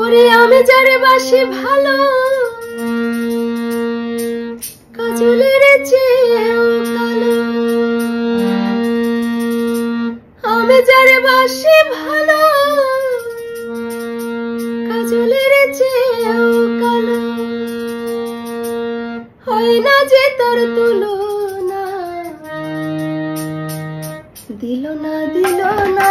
ওরে আমি যারে বাসি ভালো, কাজলের চেয়েও কালো। আমি যারে বাসি ভালো, কাজলের চেয়েও কালো। হয় না যে তার তুলনা, দিল না দিল না।